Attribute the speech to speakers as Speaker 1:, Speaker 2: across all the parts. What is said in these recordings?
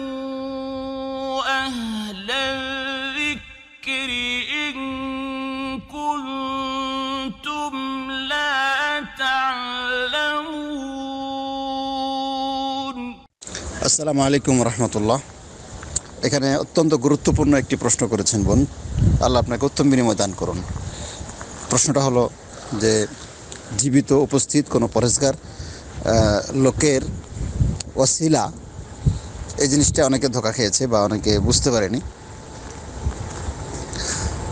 Speaker 1: فاسألوا أهل الذكر إن كنتم لا تعلمون
Speaker 2: আসসালামু আলাইকুম রহমতুল্লাহ এখানে অত্যন্ত গুরুত্বপূর্ণ একটি প্রশ্ন করেছেন বোন আল্লাহ আপনাকে উত্তম বিনিময় দান করুন প্রশ্নটা হলো যে জীবিত উপস্থিত কোনো পরেশগার আহ, লোকের ওসিলা এই জিনিসটা অনেকে ধোকা খেয়েছে বা অনেকে বুঝতে পারেনি।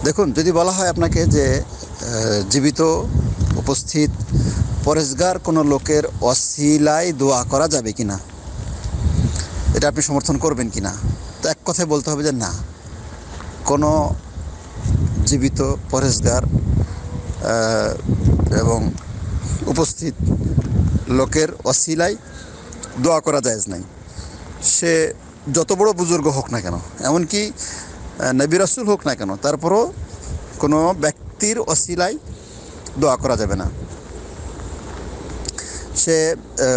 Speaker 2: দেখুন, যদি বলা হয় আপনাকে যে জীবিত, উপস্থিত, পরেশগার কোনো লোকের অসিলায় দোয়া করা যাবে কি না এটা আপনি সমর্থন করবেন কি না তো এক কথায় বলতে হবে যে না। কোনো জীবিত পরেশগার এবং উপস্থিত লোকের অশিলায় দোয়া করা যায় নাই। সে যত বড় বুজুর্গ হোক না কেন, এমনকি নবী হোক না কেন, তারপরও কোনো ব্যক্তির অশিলায় দোয়া করা যাবে না। সে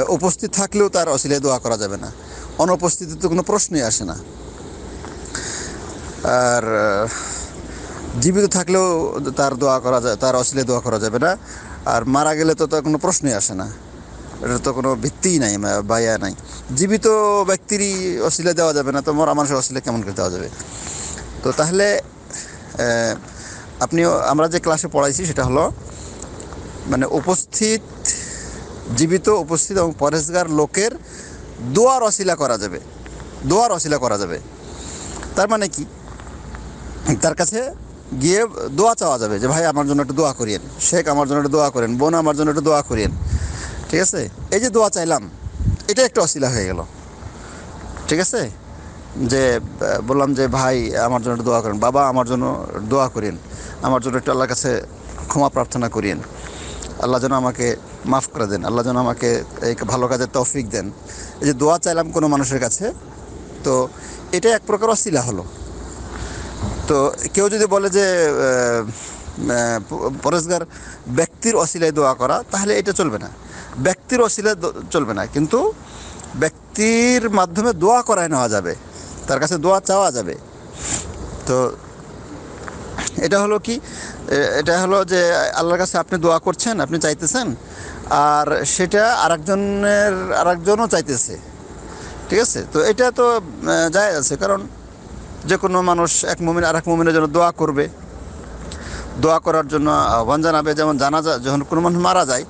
Speaker 2: উপস্থিত থাকলেও তার অশিলায় দোয়া করা যাবে না। অনুপস্থিতিতে কোনো প্রশ্নই আসে না। আর, জীবিত থাকলেও তার দোয়া করা যায়, তার অশ্লীলে দোয়া করা যাবে না। আর মারা গেলে তো তার কোনো প্রশ্নই আসে না। এটা তো কোনো ভিত্তিই নাই মা- বা ইয়া নাই। জীবিত ব্যক্তিরই অশ্লীলে দেওয়া যাবে না তো মরা মানুষের অশ্লীলে কেমন করে দেওয়া যাবে? তো তাহলে আহ, আপনিও আমরা যে ক্লাসে পড়াইছি সেটা হলো মানে উপস্থিত জীবিত উপস্থিত এবং পরেশগার লোকের দোয়ার অশিলা করা যাবে। দোয়ার অশিলা করা যাবে। তার মানে কি? তার কাছে গিয়ে দোয়া চাওয়া যাবে যে ভাই আমার জন্য একটু দোয়া করিয়েন। শেখ আমার জন্য একটু দোয়া করেন। বোন আমার জন্য একটু দোয়া করিয়েন। ঠিক আছে? এই যে দোয়া চাইলাম এটা একটু অশিলা হয়ে গেল। ঠিক আছে? যে বললাম যে, ভাই, আমার জন্য দোয়া করেন। বাবা, আমার জন্য দোয়া করেন। আমার জন্য একটু আল্লাহর কাছে ক্ষমা প্রার্থনা করিয়েন আল্লাহ যেন আমাকে মাফ করে দেন। আল্লাহ যেন আমাকে এই ভালো কাজের তৌফিক দেন। এই যে দোয়া চাইলাম কোনো মানুষের কাছে, তো এটা এক প্রকার অশিলা হলো। তো কেউ যদি বলে যে পরেশগার ব্যক্তির অশিলায় দোয়া করা, তাহলে এটা চলবে না। ব্যক্তির অশিলায় দো- চলবে না, কিন্তু ব্যক্তির মাধ্যমে দোয়া করায় নেওয়া যাবে, তার কাছে দোয়া চাওয়া যাবে। তো এটা হলো কি? এটা হলো যে আল্লাহর কাছে আপনি দোয়া করছেন, আপনি চাইতেছেন, আর সেটা আরেকজনের, আরেকজনও চাইতেছে। ঠিক আছে? তো এটা তো যায় আছে, কারণ যে কোনো মানুষ এক মুমিন আর এক মুমিনের জন্য দোয়া করবে। দোয়া করার জন্য আহ্বান জানাবে, যেমন জানাজা, যখন কোনো মানুষ মারা যায়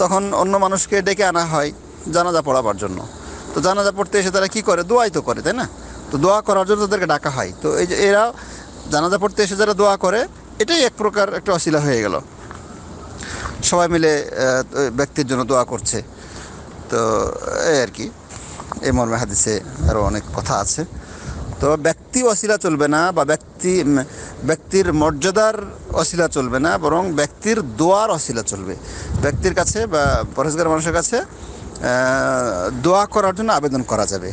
Speaker 2: তখন অন্য মানুষকে ডেকে আনা হয় জানাজা পড়াবার জন্য। তো জানাজা পড়তে এসে তারা কী করে? দোয়াই তো করে, তাই না? তো দোয়া করার জন্য তাদেরকে ডাকা হয়। তো এই যে এরা জানাজা পড়তে এসে যারা দোয়া করে, এটাই এক প্রকার একটা অশিলা হয়ে গেল। সবাই মিলে ব্যক্তির জন্য দোয়া করছে। তো এই আর কি। এই মর্মে হাদিসে আরও অনেক কথা আছে। তো ব্যক্তি অশিলা চলবে না বা ব্যক্তি ব্যক্তির মর্যাদার অশিলা চলবে না, বরং ব্যক্তির দোয়ার অশিলা চলবে। ব্যক্তির কাছে বা পরেশগার মানুষের কাছে দোয়া করার জন্য আবেদন করা যাবে।